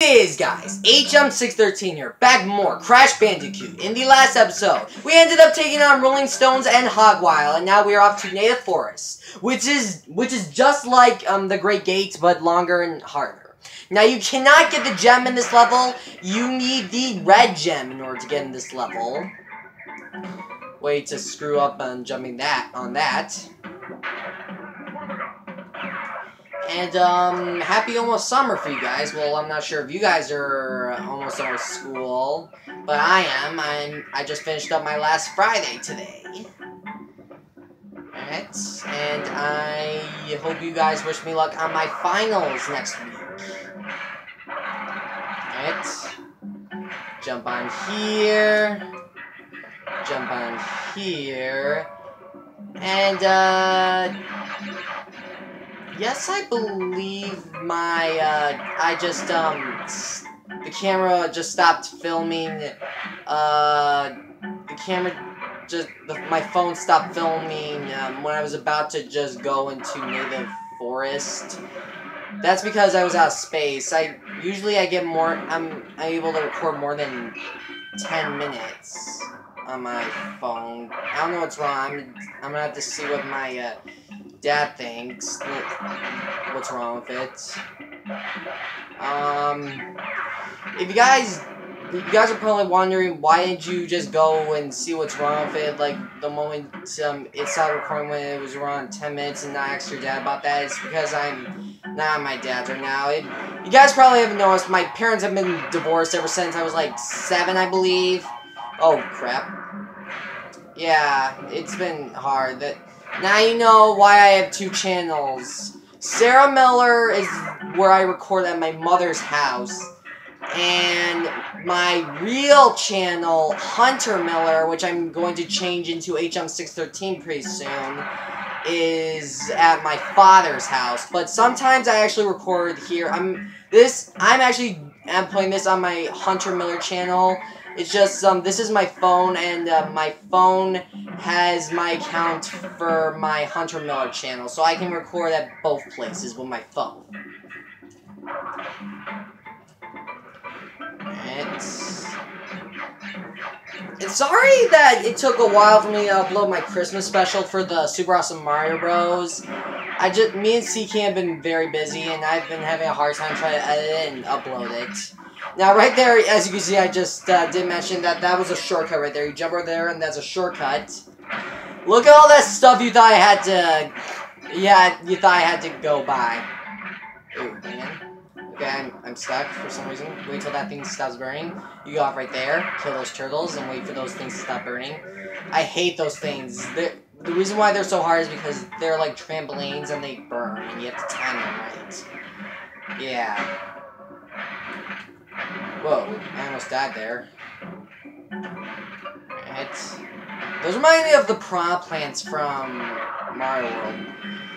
is, guys, HM613 here, back more Crash Bandicoot. In the last episode, we ended up taking on Rolling Stones and Hogwild, and now we are off to Native Fortress, which is which is just like um the Great Gates, but longer and harder. Now, you cannot get the gem in this level. You need the red gem in order to get in this level. Way to screw up on jumping that on that. And, um, happy almost summer for you guys. Well, I'm not sure if you guys are almost out of school, but I am. I'm, I just finished up my last Friday today. Alright, and I hope you guys wish me luck on my finals next week. Alright. Jump on here. Jump on here. And, uh... Yes, I believe my, uh, I just, um, the camera just stopped filming, uh, the camera just, the, my phone stopped filming, um, when I was about to just go into native fortress. That's because I was out of space. I, usually I get more, I'm, I'm able to record more than 10 minutes on my phone. I don't know what's wrong. I'm, I'm gonna have to see what my, uh, dad thinks. What's wrong with it? Um, if you guys, if you guys are probably wondering why didn't you just go and see what's wrong with it? Like the moment um, it started recording when it was around 10 minutes and not ask your dad about that. It's because I'm not my dad's right now. It, you guys probably haven't noticed. My parents have been divorced ever since I was like seven, I believe. Oh crap. Yeah, it's been hard. That now you know why I have two channels. Sarah Miller is where I record at my mother's house. And my real channel, Hunter Miller, which I'm going to change into HM613 pretty soon, is at my father's house. But sometimes I actually record here. I'm this I'm actually I'm putting this on my Hunter Miller channel. It's just um this is my phone and uh, my phone has my account for my Hunter Miller channel, so I can record at both places with my phone. It's... Sorry that it took a while for me to upload my Christmas special for the Super Awesome Mario Bros. I just, me and CK have been very busy, and I've been having a hard time trying to edit it and upload it. Now, right there, as you can see, I just uh, did mention that that was a shortcut right there. You jump over there, and that's a shortcut. Look at all that stuff you thought I had to... Yeah, you thought I had to go by. Ooh, man. Okay, I'm, I'm stuck for some reason. Wait till that thing stops burning. You go off right there, kill those turtles, and wait for those things to stop burning. I hate those things. They're, the reason why they're so hard is because they're like trampolines and they burn, and you have to time them right. Yeah. Whoa, I almost died there. It's... Those remind me of the piranha plants from Mario World.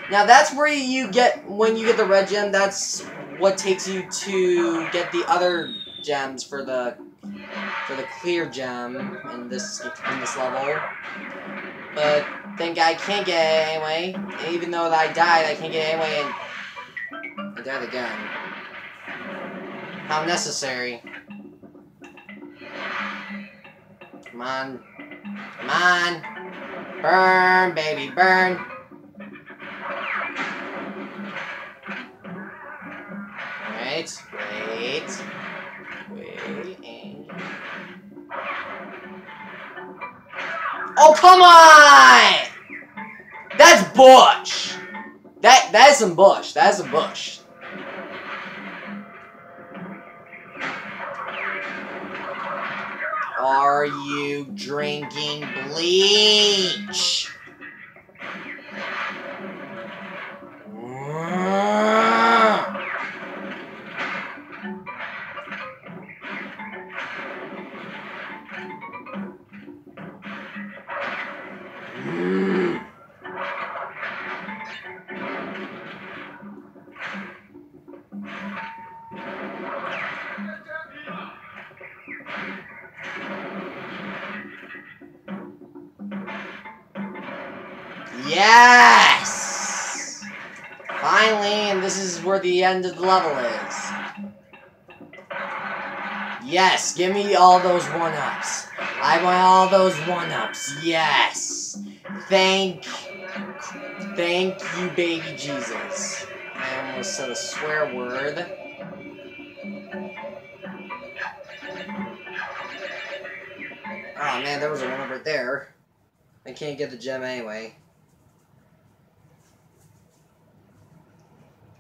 Now that's where you get, when you get the red gem, that's what takes you to get the other gems for the for the clear gem in this in this level. But think I can't get it anyway. Even though I died, I can't get it anyway and I died again. How necessary. Come on. Come on. Burn, baby, burn. Wait, wait, wait. Oh, come on! That's bush! That, that's some bush. That's a bush. Are you drinking bleach? Yes! Finally, and this is where the end of the level is. Yes, give me all those one-ups. I want all those one-ups. Yes. Thank, thank you, baby Jesus. I almost said a swear word. Oh man, there was a one over there. I can't get the gem anyway.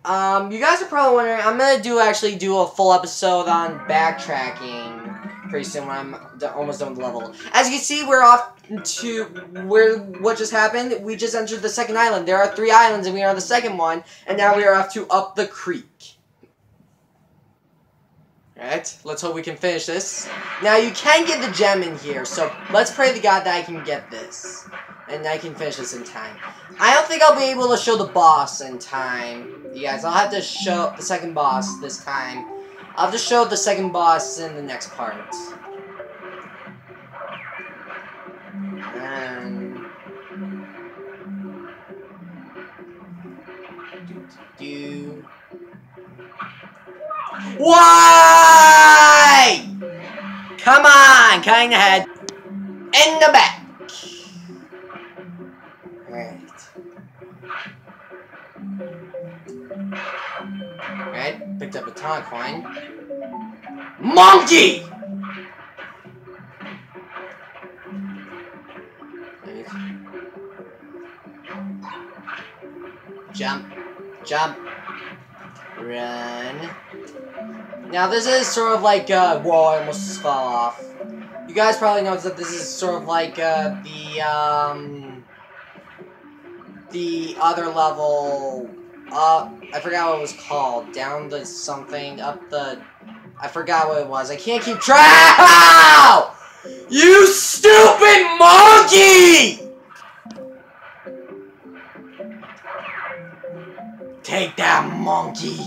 Um, you guys are probably wondering, I'm gonna do actually do a full episode on backtracking pretty soon when I'm almost done with the level. As you can see, we're off to where what just happened. We just entered the second island. There are three islands, and we are on the second one, and now we are off to up the creek. Alright, let's hope we can finish this. Now, you can get the gem in here, so let's pray to God that I can get this. And I can finish this in time. I don't think I'll be able to show the boss in time. You guys, I'll have to show the second boss this time. I'll just show the second boss in the next part. And... Do. Why? Come on, kind of head. In the back. Picked up a ton of coin. Monkey! Jump. Jump. Run. Now this is sort of like, uh, whoa, I almost just fell off. You guys probably know that this is sort of like, uh, the, um, the other level, uh, I forgot what it was called, down the something, up the, I forgot what it was, I can't keep track! You stupid monkey! Take that, monkey!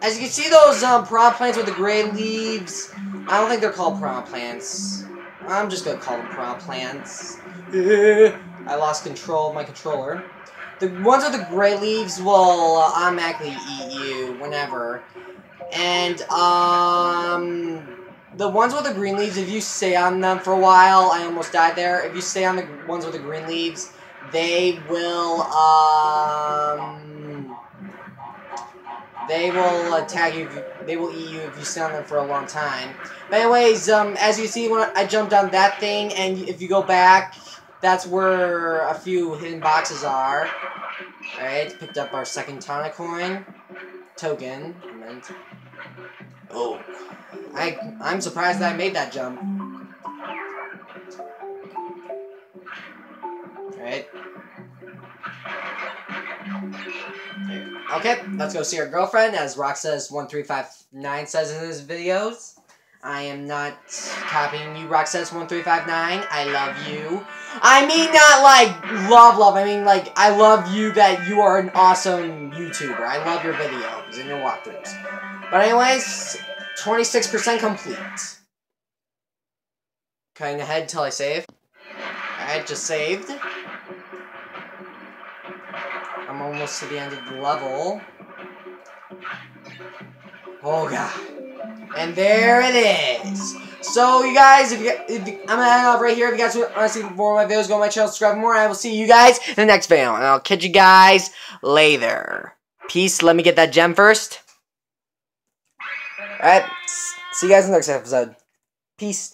As you can see those um, piranha plants with the gray leaves, I don't think they're called piranha plants. I'm just gonna call them piranha plants. I lost control of my controller. The ones with the gray leaves will uh, automatically eat you whenever. And, um... The ones with the green leaves, if you stay on them for a while, I almost died there. If you stay on the ones with the green leaves, they will, um... They will attack you. they will eat you if you stay on them for a long time. But anyways, um, as you see, when I jumped on that thing, and if you go back, that's where a few hidden boxes are. Alright, picked up our second Tawna coin. Token. Meant. Oh. I, I'm surprised that I made that jump. Alright. Okay, let's go see our girlfriend, as Roxas1359 says in his videos. I am not copying you, Roxas1359. I love you. I mean not like love love, I mean like I love you that you are an awesome YouTuber. I love your videos and your walkthroughs. But anyways, 26% complete. Cutting ahead until I save. Alright, just saved. I'm almost to the end of the level. Oh god. And there it is. So you guys, if you, if you I'm gonna end off right here. If you guys want to see more of my videos, go to my channel, subscribe more. I will see you guys in the next video, and I'll catch you guys later. Peace. Let me get that gem first. Alright, see you guys in the next episode. Peace.